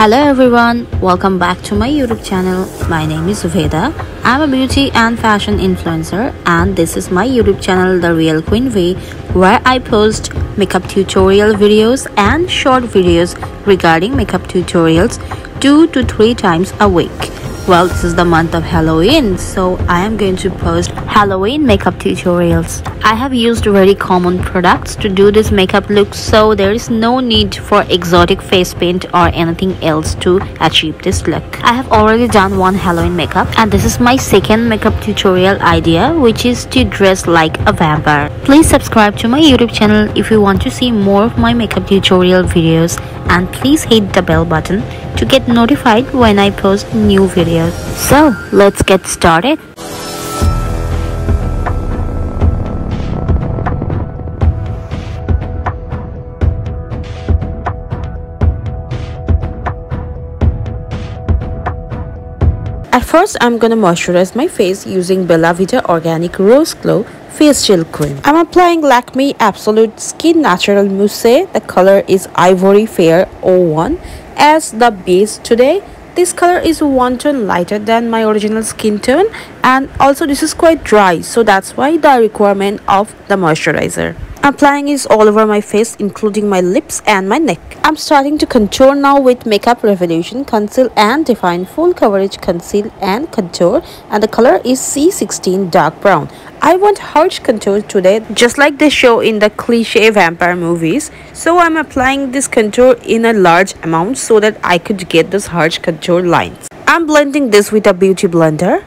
Hello everyone, welcome back to my YouTube channel. My name is Veda. I'm a beauty and fashion influencer and this is my YouTube channel The Real Queen Vee where I post makeup tutorial videos and short videos regarding makeup tutorials 2 to 3 times a week well this is the month of halloween so i am going to post halloween makeup tutorials. I have used very common products to do this makeup look so there is no need for exotic face paint or anything else to achieve this look. I have already done one halloween makeup and this is my second makeup tutorial idea which is to dress like a vampire. Please subscribe to my youtube channel if you want to see more of my makeup tutorial videos and please hit the bell button to get notified when I post new videos. So let's get started. At first, I'm gonna moisturize my face using Bella Vita Organic Rose Glow Face Gel Cream. I'm applying Lakme Absolute Skin Natural Mousse. The color is Ivory Fair 01 as the base. Today this color is one tone lighter than my original skin tone and also this is quite dry so that's why the requirement of the moisturizer applying is all over my face including my lips and my neck i'm starting to contour now with makeup revolution conceal and define full coverage conceal and contour and the color is c16 dark brown I want harsh contour today just like they show in the cliche vampire movies. So I'm applying this contour in a large amount so that I could get those harsh contour lines. I'm blending this with a beauty blender.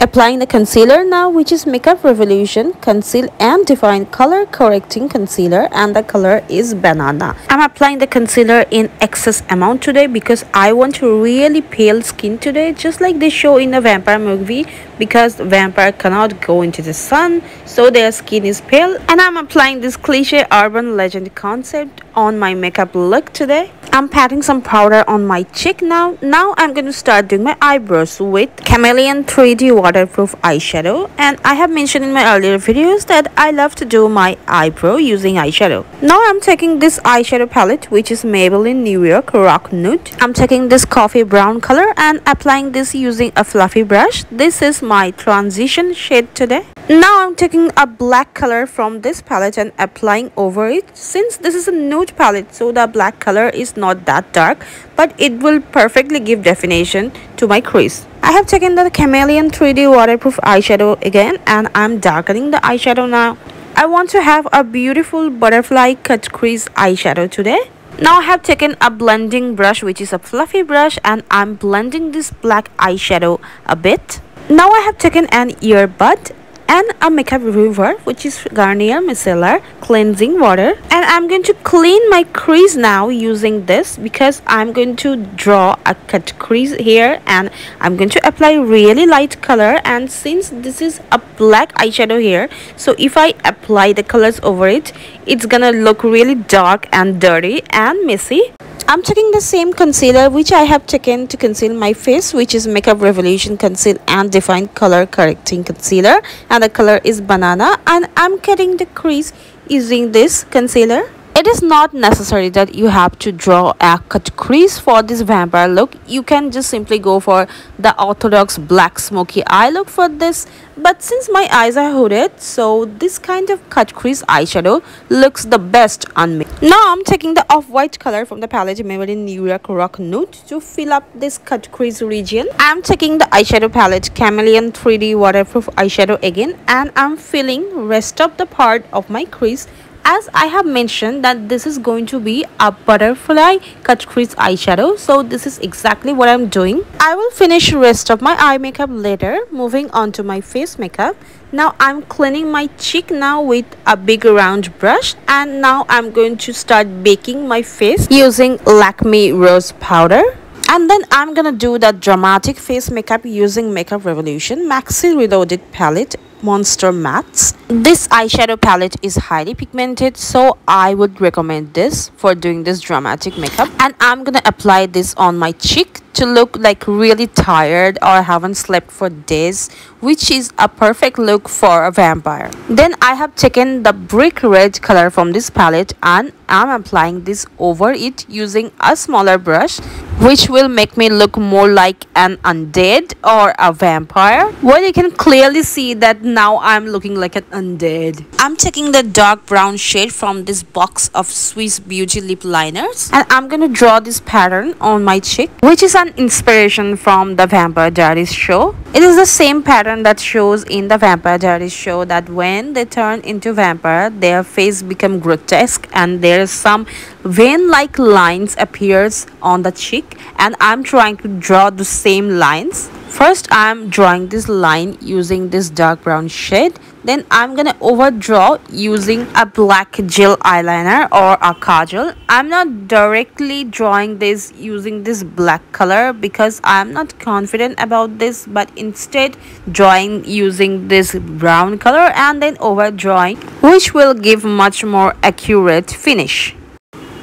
Applying the concealer now which is Makeup Revolution Conceal and Define Color Correcting Concealer and the color is Banana. I'm applying the concealer in excess amount today because I want really pale skin today just like they show in the vampire movie because vampire cannot go into the sun so their skin is pale and I'm applying this cliche urban legend concept on my makeup look today. I'm patting some powder on my cheek now. Now I'm going to start doing my eyebrows with Chameleon 3D waterproof eyeshadow. And I have mentioned in my earlier videos that I love to do my eyebrow using eyeshadow. Now I'm taking this eyeshadow palette which is Maybelline New York Rock Nude. I'm taking this coffee brown color and applying this using a fluffy brush. This is my transition shade today. Now I'm taking a black color from this palette and applying over it. Since this is a nude palette so the black color is that dark but it will perfectly give definition to my crease. I have taken the Chameleon 3D waterproof eyeshadow again and I'm darkening the eyeshadow now. I want to have a beautiful butterfly cut crease eyeshadow today. Now I have taken a blending brush which is a fluffy brush and I'm blending this black eyeshadow a bit. Now I have taken an earbud and a makeup remover which is Garnier Micellar cleansing water. And I'm going to clean my crease now using this because I'm going to draw a cut crease here and I'm going to apply really light color. And since this is a black eyeshadow here so if I apply the colors over it it's gonna look really dark and dirty and messy I'm taking the same concealer which I have taken to conceal my face which is Makeup Revolution Conceal and Define Color Correcting Concealer. And the color is Banana. And I'm cutting the crease using this concealer it is not necessary that you have to draw a cut crease for this vampire look. You can just simply go for the orthodox black smoky eye look for this. But since my eyes are hooded so this kind of cut crease eyeshadow looks the best on me. Now i'm taking the off-white color from the palette maybelline new york rock nude to fill up this cut crease region. I'm taking the eyeshadow palette chameleon 3d waterproof eyeshadow again and i'm filling rest of the part of my crease as I have mentioned that this is going to be a butterfly cut crease eyeshadow. So this is exactly what I'm doing. I will finish rest of my eye makeup later moving on to my face makeup. Now I'm cleaning my cheek now with a big round brush. And now I'm going to start baking my face using Lakme Rose Powder. And then I'm gonna do that dramatic face makeup using Makeup Revolution Maxi Reloaded palette Monster Mattes. This eyeshadow palette is highly pigmented so I would recommend this for doing this dramatic makeup and I'm gonna apply this on my cheek to look like really tired or haven't slept for days which is a perfect look for a vampire. Then I have taken the brick red color from this palette and I'm applying this over it using a smaller brush which will make me look more like an undead or a vampire. Well, you can clearly see that now I'm looking like an undead. I'm taking the dark brown shade from this box of Swiss Beauty lip liners and I'm gonna draw this pattern on my cheek which is an inspiration from the Vampire Diaries show. It is the same pattern that shows in the Vampire Diaries show that when they turn into vampire, their face become grotesque and there is some vein-like lines appears on the cheek and I'm trying to draw the same lines First, I'm drawing this line using this dark brown shade. Then I'm gonna overdraw using a black gel eyeliner or a kajal. I'm not directly drawing this using this black color because I'm not confident about this but instead drawing using this brown color and then overdrawing which will give much more accurate finish.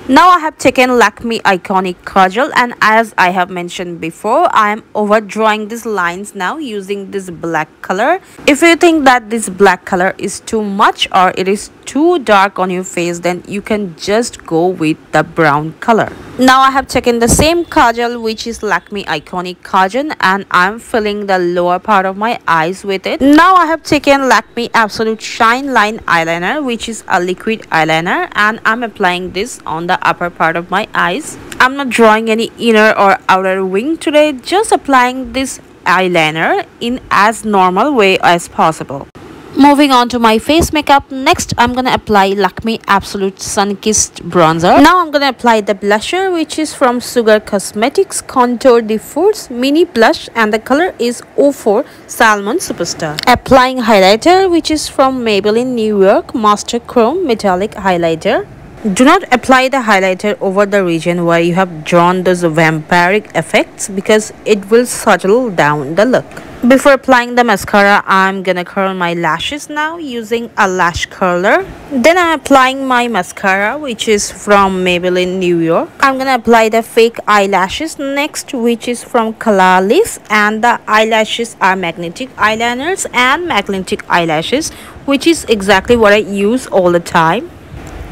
Now I have taken Lakme Iconic Kajal and as I have mentioned before, I am overdrawing these lines now using this black color. If you think that this black color is too much or it is too dark on your face then you can just go with the brown color now i have taken the same kajal which is lakme iconic kajal and i'm filling the lower part of my eyes with it. Now i have taken lakme absolute shine line eyeliner which is a liquid eyeliner and i'm applying this on the upper part of my eyes. I'm not drawing any inner or outer wing today just applying this eyeliner in as normal way as possible moving on to my face makeup. Next i'm gonna apply lakme absolute sun kissed bronzer. Now i'm gonna apply the blusher which is from sugar cosmetics contour force mini blush and the color is 04 salmon superstar. Applying highlighter which is from maybelline new york master chrome metallic highlighter. Do not apply the highlighter over the region where you have drawn those vampiric effects because it will settle down the look. Before applying the mascara, I'm gonna curl my lashes now using a lash curler. Then I'm applying my mascara which is from Maybelline New York. I'm gonna apply the fake eyelashes next which is from Kalalis and the eyelashes are magnetic eyeliners and magnetic eyelashes which is exactly what I use all the time.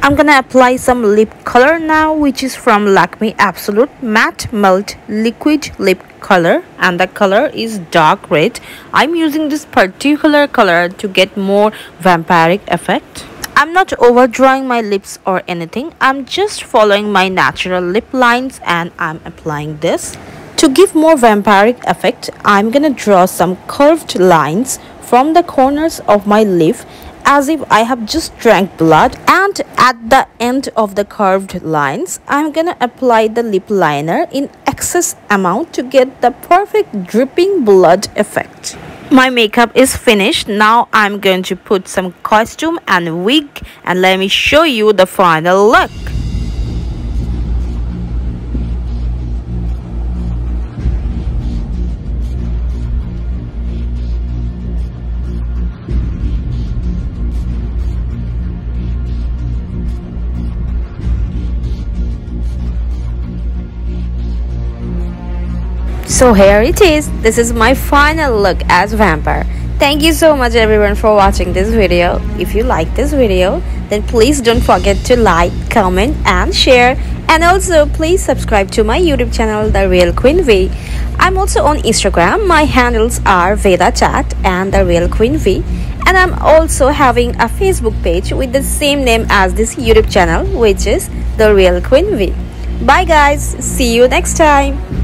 I'm gonna apply some lip color now which is from Lakme Absolute Matte Melt Liquid Lip Color and the color is dark red. I'm using this particular color to get more vampiric effect. I'm not overdrawing my lips or anything. I'm just following my natural lip lines and I'm applying this. To give more vampiric effect, I'm gonna draw some curved lines from the corners of my lip as if I have just drank blood and at the end of the curved lines I'm gonna apply the lip liner in excess amount to get the perfect dripping blood effect. My makeup is finished. Now I'm going to put some costume and wig and let me show you the final look. So here it is. This is my final look as vampire. Thank you so much everyone for watching this video. If you like this video, then please don't forget to like, comment and share. And also please subscribe to my YouTube channel The Real Queen Vee. I'm also on Instagram. My handles are Veda Chat and The Real Queen Vee. And I'm also having a Facebook page with the same name as this YouTube channel which is The Real Queen Vee. Bye guys. See you next time.